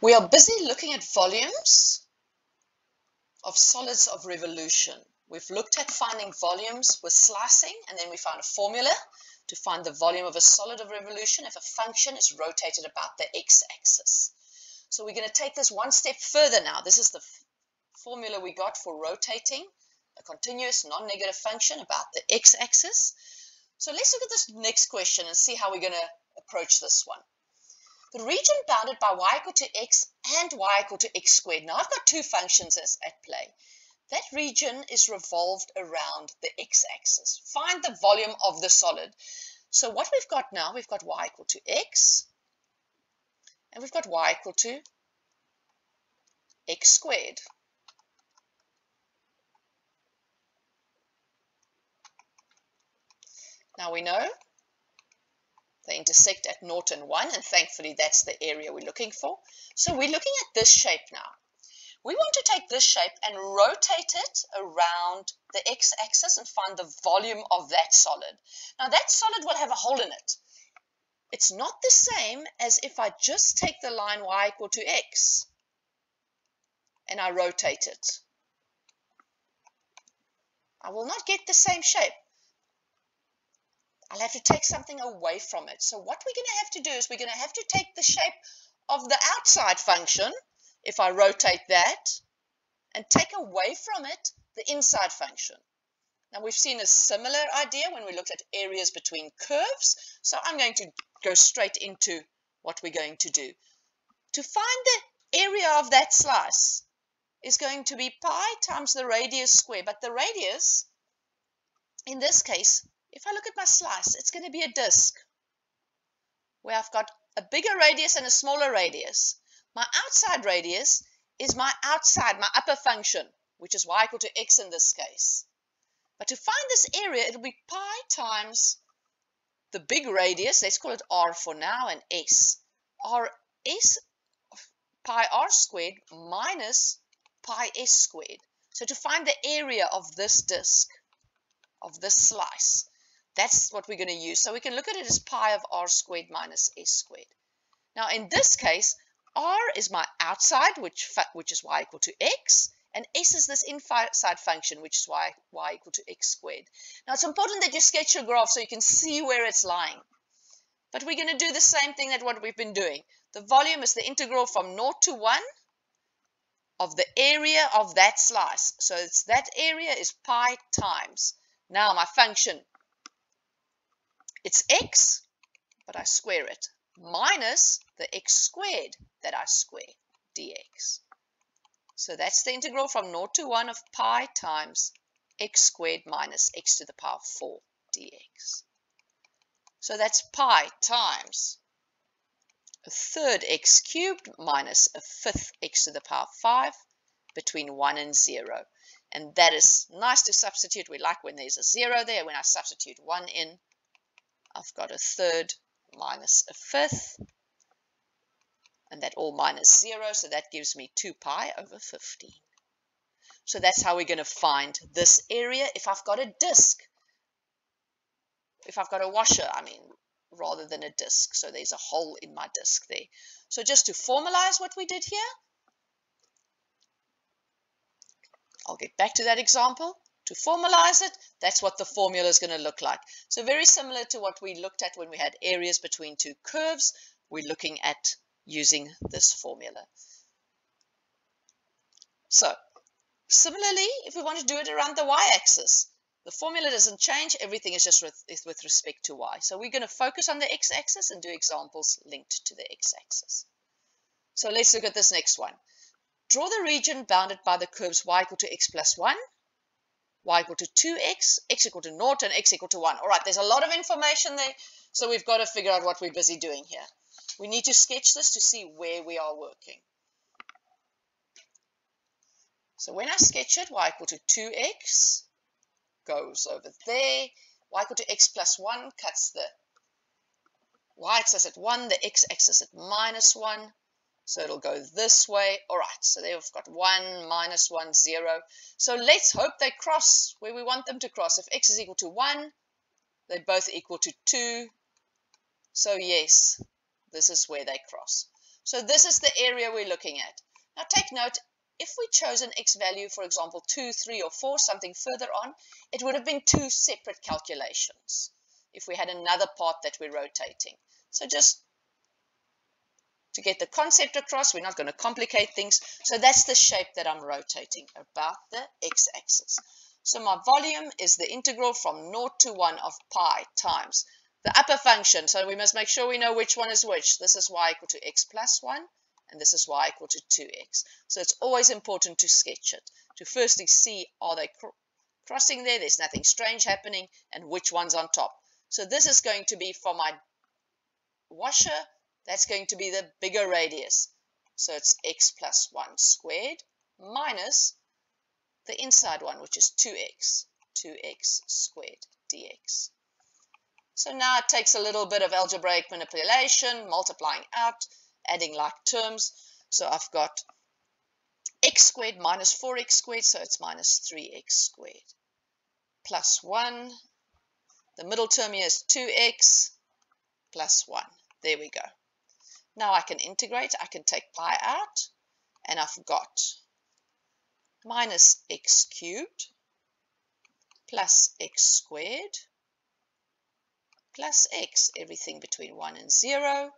We are busy looking at volumes of solids of revolution. We've looked at finding volumes with slicing and then we found a formula to find the volume of a solid of revolution if a function is rotated about the x-axis. So we're going to take this one step further now. This is the formula we got for rotating a continuous non-negative function about the x-axis. So let's look at this next question and see how we're going to approach this one. The region bounded by y equal to x and y equal to x squared. Now I've got two functions at play. That region is revolved around the x-axis. Find the volume of the solid. So what we've got now, we've got y equal to x, and we've got y equal to x squared. Now we know they intersect at 0 and 1, and thankfully that's the area we're looking for. So we're looking at this shape now. We want to take this shape and rotate it around the x-axis and find the volume of that solid. Now that solid will have a hole in it. It's not the same as if I just take the line y equal to x and I rotate it. I will not get the same shape. I'll have to take something away from it. So what we're going to have to do is we're going to have to take the shape of the outside function, if I rotate that, and take away from it the inside function. Now we've seen a similar idea when we looked at areas between curves, so I'm going to go straight into what we're going to do. To find the area of that slice is going to be pi times the radius square, but the radius, in this case, if I look at my slice, it's going to be a disk where I've got a bigger radius and a smaller radius. My outside radius is my outside, my upper function, which is y equal to x in this case. But to find this area, it'll be pi times the big radius, let's call it r for now, and s. r s pi r squared minus pi s squared. So to find the area of this disk, of this slice, that's what we're going to use. So we can look at it as pi of r squared minus s squared. Now in this case, r is my outside, which, which is y equal to x, and s is this inside function, which is y, y equal to x squared. Now it's important that you sketch your graph so you can see where it's lying. But we're going to do the same thing that what we've been doing. The volume is the integral from 0 to 1 of the area of that slice. So it's that area is pi times. Now my function it's x, but I square it, minus the x squared that I square, dx. So that's the integral from 0 to 1 of pi times x squared minus x to the power 4 dx. So that's pi times a third x cubed minus a fifth x to the power 5 between 1 and 0. And that is nice to substitute. We like when there's a 0 there. When I substitute 1 in, I've got a third minus a fifth, and that all minus 0, so that gives me 2 pi over 15. So that's how we're going to find this area if I've got a disk. If I've got a washer, I mean, rather than a disk. So there's a hole in my disk there. So just to formalize what we did here, I'll get back to that example to formalize it, that's what the formula is going to look like. So very similar to what we looked at when we had areas between two curves, we're looking at using this formula. So similarly, if we want to do it around the y-axis, the formula doesn't change, everything is just with, is with respect to y. So we're going to focus on the x-axis and do examples linked to the x-axis. So let's look at this next one. Draw the region bounded by the curves y equal to x plus 1 y equal to 2x, x equal to 0, and x equal to 1. All right, there's a lot of information there, so we've got to figure out what we're busy doing here. We need to sketch this to see where we are working. So when I sketch it, y equal to 2x goes over there. y equal to x plus 1 cuts the y-axis at 1, the x-axis at minus 1. So it'll go this way. All right, so there we've got 1, minus 1, 0. So let's hope they cross where we want them to cross. If x is equal to 1, they're both equal to 2. So yes, this is where they cross. So this is the area we're looking at. Now take note, if we chose an x value, for example, 2, 3, or 4, something further on, it would have been two separate calculations if we had another part that we're rotating. So just to get the concept across, we're not going to complicate things. So that's the shape that I'm rotating about the x-axis. So my volume is the integral from 0 to 1 of pi times the upper function. So we must make sure we know which one is which. This is y equal to x plus 1, and this is y equal to 2x. So it's always important to sketch it, to firstly see are they cr crossing there, there's nothing strange happening, and which one's on top. So this is going to be for my washer, that's going to be the bigger radius. So it's x plus 1 squared minus the inside one, which is 2x, 2x squared dx. So now it takes a little bit of algebraic manipulation, multiplying out, adding like terms. So I've got x squared minus 4x squared, so it's minus 3x squared, plus 1. The middle term here is 2x plus 1. There we go. Now I can integrate. I can take pi out, and I've got minus x cubed plus x squared plus x, everything between 1 and 0.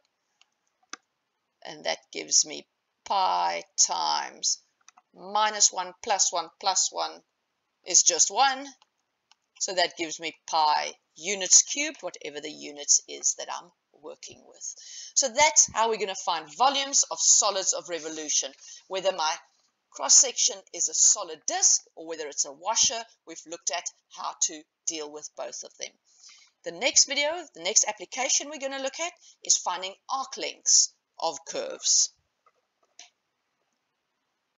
And that gives me pi times minus 1 plus 1 plus 1 is just 1. So that gives me pi units cubed, whatever the units is that I'm working with. So that's how we're going to find volumes of solids of revolution, whether my cross-section is a solid disk or whether it's a washer, we've looked at how to deal with both of them. The next video, the next application we're going to look at is finding arc lengths of curves.